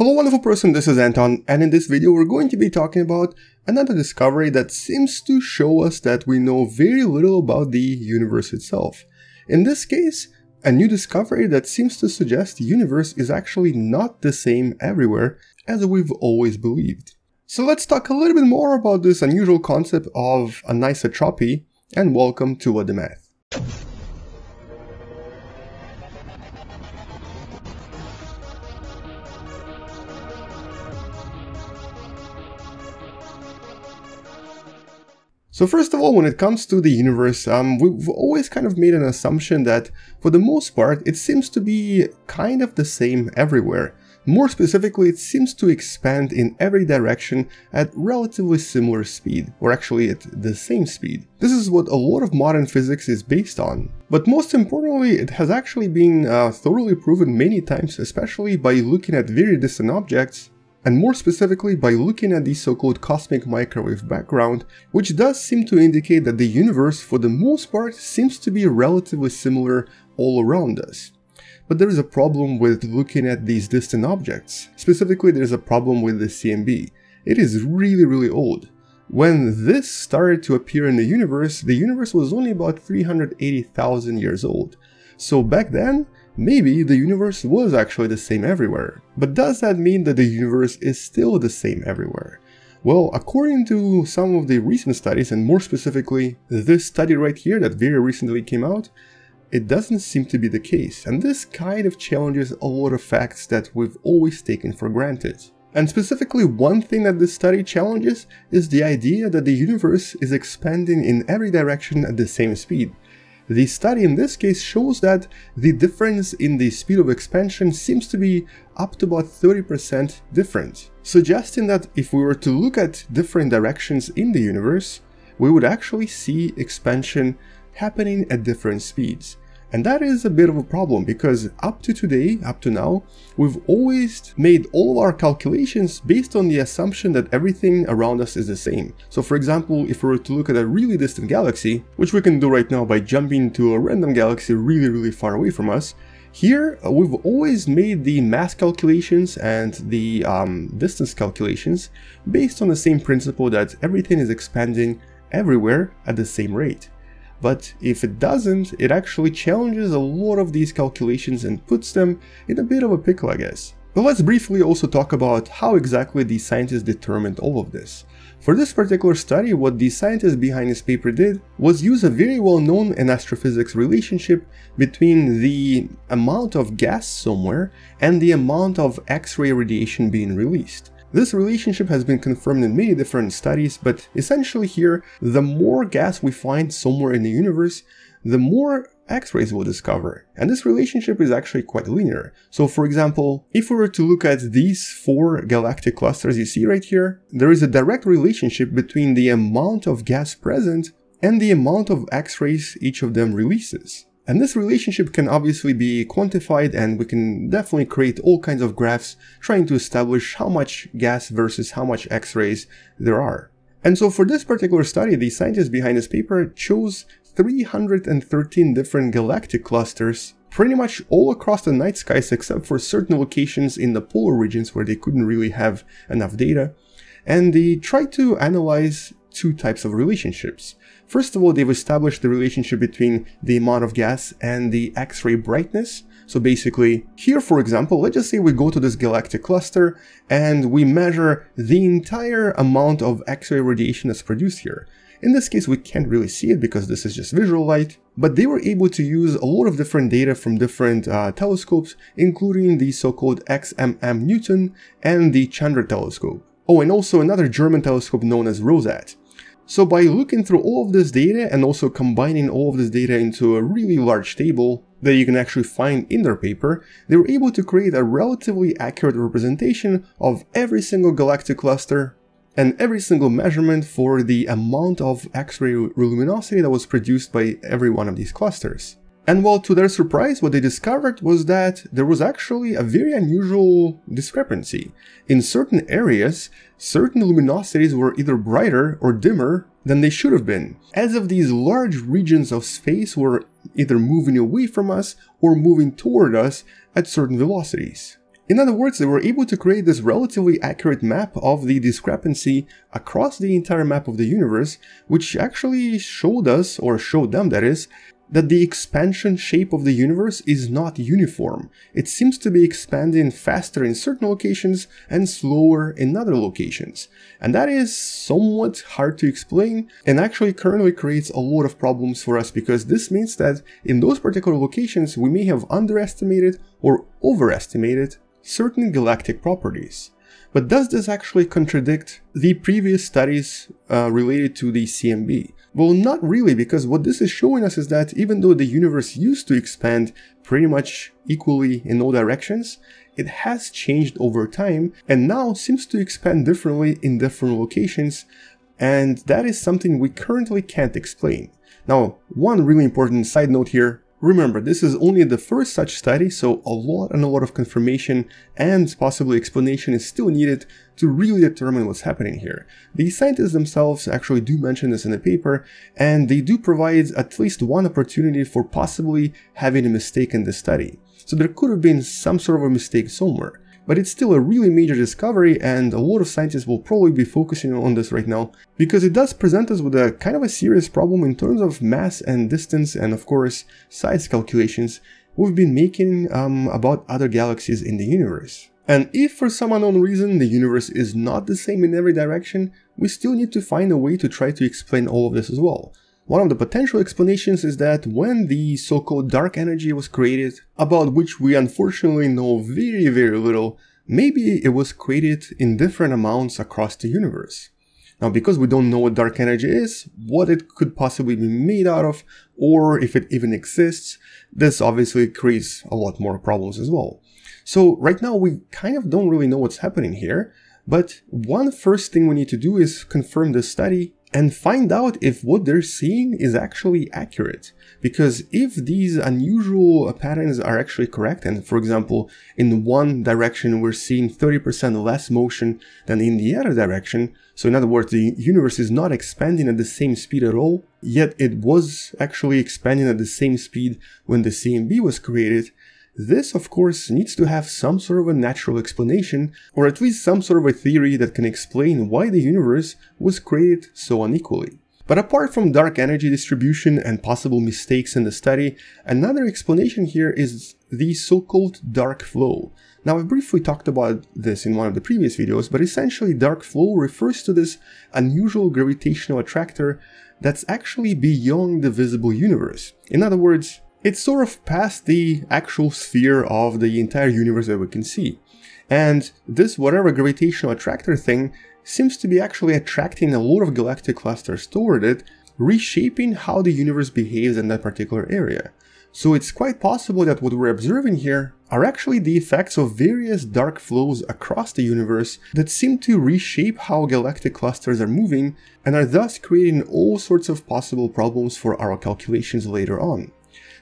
Hello wonderful person, this is Anton, and in this video we're going to be talking about another discovery that seems to show us that we know very little about the universe itself. In this case, a new discovery that seems to suggest the universe is actually not the same everywhere as we've always believed. So let's talk a little bit more about this unusual concept of anisotropy, and welcome to What Da Math. So first of all, when it comes to the universe, um, we've always kind of made an assumption that, for the most part, it seems to be kind of the same everywhere. More specifically, it seems to expand in every direction at relatively similar speed, or actually at the same speed. This is what a lot of modern physics is based on. But most importantly, it has actually been uh, thoroughly proven many times, especially by looking at very distant objects and more specifically by looking at the so-called cosmic microwave background, which does seem to indicate that the universe for the most part seems to be relatively similar all around us. But there is a problem with looking at these distant objects. Specifically, there's a problem with the CMB. It is really really old. When this started to appear in the universe, the universe was only about 380,000 years old. So back then, Maybe the universe was actually the same everywhere. But does that mean that the universe is still the same everywhere? Well, according to some of the recent studies, and more specifically this study right here that very recently came out, it doesn't seem to be the case, and this kind of challenges a lot of facts that we've always taken for granted. And specifically one thing that this study challenges is the idea that the universe is expanding in every direction at the same speed. The study in this case shows that the difference in the speed of expansion seems to be up to about 30% different, suggesting that if we were to look at different directions in the universe, we would actually see expansion happening at different speeds. And that is a bit of a problem because up to today, up to now, we've always made all of our calculations based on the assumption that everything around us is the same. So for example, if we were to look at a really distant galaxy, which we can do right now by jumping to a random galaxy really really far away from us, here, uh, we've always made the mass calculations and the um, distance calculations based on the same principle that everything is expanding everywhere at the same rate. But if it doesn't, it actually challenges a lot of these calculations and puts them in a bit of a pickle, I guess. But let's briefly also talk about how exactly the scientists determined all of this. For this particular study, what the scientists behind this paper did was use a very well-known in astrophysics relationship between the amount of gas somewhere and the amount of X-ray radiation being released. This relationship has been confirmed in many different studies, but essentially here, the more gas we find somewhere in the universe, the more X-rays we'll discover. And this relationship is actually quite linear. So for example, if we were to look at these four galactic clusters you see right here, there is a direct relationship between the amount of gas present and the amount of X-rays each of them releases. And this relationship can obviously be quantified and we can definitely create all kinds of graphs trying to establish how much gas versus how much X-rays there are. And so for this particular study, the scientists behind this paper chose 313 different galactic clusters pretty much all across the night skies except for certain locations in the polar regions where they couldn't really have enough data. And they tried to analyze two types of relationships. First of all, they've established the relationship between the amount of gas and the X-ray brightness. So basically, here for example, let's just say we go to this galactic cluster and we measure the entire amount of X-ray radiation that's produced here. In this case, we can't really see it because this is just visual light, but they were able to use a lot of different data from different uh, telescopes, including the so-called XMM Newton and the Chandra telescope. Oh, and also another German telescope known as ROSAT. So by looking through all of this data and also combining all of this data into a really large table that you can actually find in their paper, they were able to create a relatively accurate representation of every single galactic cluster and every single measurement for the amount of X-ray luminosity that was produced by every one of these clusters. And well, to their surprise, what they discovered was that there was actually a very unusual discrepancy. In certain areas, certain luminosities were either brighter or dimmer than they should have been, as if these large regions of space were either moving away from us or moving toward us at certain velocities. In other words, they were able to create this relatively accurate map of the discrepancy across the entire map of the universe, which actually showed us, or showed them that is, that the expansion shape of the universe is not uniform. It seems to be expanding faster in certain locations and slower in other locations. And that is somewhat hard to explain and actually currently creates a lot of problems for us because this means that in those particular locations we may have underestimated or overestimated certain galactic properties. But does this actually contradict the previous studies uh, related to the CMB? Well, not really, because what this is showing us is that even though the universe used to expand pretty much equally in all directions, it has changed over time and now seems to expand differently in different locations, and that is something we currently can't explain. Now, one really important side note here Remember, this is only the first such study, so a lot and a lot of confirmation and possibly explanation is still needed to really determine what's happening here. The scientists themselves actually do mention this in the paper, and they do provide at least one opportunity for possibly having a mistake in the study. So there could have been some sort of a mistake somewhere but it's still a really major discovery and a lot of scientists will probably be focusing on this right now because it does present us with a kind of a serious problem in terms of mass and distance and of course size calculations we've been making um, about other galaxies in the universe. And if for some unknown reason the universe is not the same in every direction, we still need to find a way to try to explain all of this as well. One of the potential explanations is that when the so-called dark energy was created, about which we unfortunately know very very little, maybe it was created in different amounts across the universe. Now because we don't know what dark energy is, what it could possibly be made out of, or if it even exists, this obviously creates a lot more problems as well. So right now we kind of don't really know what's happening here, but one first thing we need to do is confirm the study and find out if what they're seeing is actually accurate. Because if these unusual patterns are actually correct, and for example, in one direction we're seeing 30% less motion than in the other direction, so in other words, the universe is not expanding at the same speed at all, yet it was actually expanding at the same speed when the CMB was created, this, of course, needs to have some sort of a natural explanation, or at least some sort of a theory that can explain why the universe was created so unequally. But apart from dark energy distribution and possible mistakes in the study, another explanation here is the so-called dark flow. Now I briefly talked about this in one of the previous videos, but essentially dark flow refers to this unusual gravitational attractor that's actually beyond the visible universe. In other words, it's sort of past the actual sphere of the entire universe that we can see. And this whatever gravitational attractor thing seems to be actually attracting a lot of galactic clusters toward it, reshaping how the universe behaves in that particular area. So it's quite possible that what we're observing here are actually the effects of various dark flows across the universe that seem to reshape how galactic clusters are moving and are thus creating all sorts of possible problems for our calculations later on.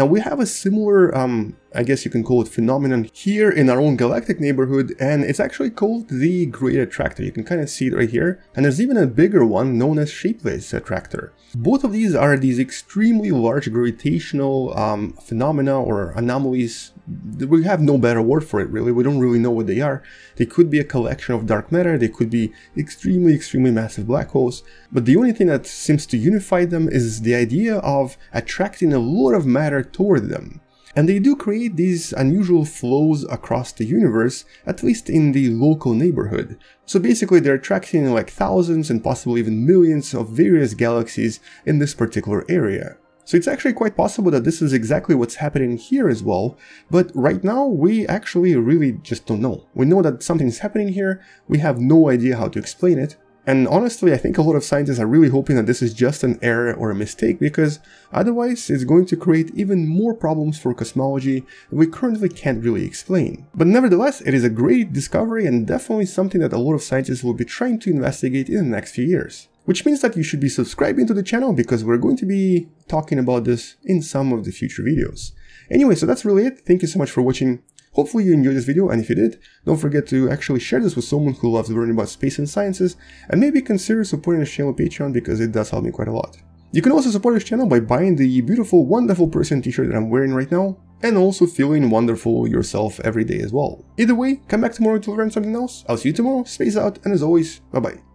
Now we have a similar, um, I guess you can call it phenomenon here in our own galactic neighborhood and it's actually called the Great Attractor. You can kind of see it right here and there's even a bigger one known as Shapley's Attractor. Both of these are these extremely large gravitational um, phenomena or anomalies. We have no better word for it really, we don't really know what they are. They could be a collection of dark matter, they could be extremely extremely massive black holes, but the only thing that seems to unify them is the idea of attracting a lot of matter toward them. And they do create these unusual flows across the universe, at least in the local neighborhood. So basically they're attracting like thousands and possibly even millions of various galaxies in this particular area. So it's actually quite possible that this is exactly what's happening here as well, but right now we actually really just don't know. We know that something's happening here, we have no idea how to explain it, and honestly, I think a lot of scientists are really hoping that this is just an error or a mistake because otherwise it's going to create even more problems for cosmology that we currently can't really explain. But nevertheless, it is a great discovery and definitely something that a lot of scientists will be trying to investigate in the next few years. Which means that you should be subscribing to the channel because we're going to be talking about this in some of the future videos. Anyway, so that's really it. Thank you so much for watching. Hopefully you enjoyed this video and if you did, don't forget to actually share this with someone who loves learning about space and sciences and maybe consider supporting this channel on Patreon because it does help me quite a lot. You can also support this channel by buying the beautiful wonderful person t-shirt that I'm wearing right now. and also feeling wonderful yourself every day as well. Either way, come back tomorrow to learn something else. I'll see you tomorrow, space out, and as always, bye bye.